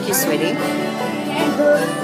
Thank you, sweetie.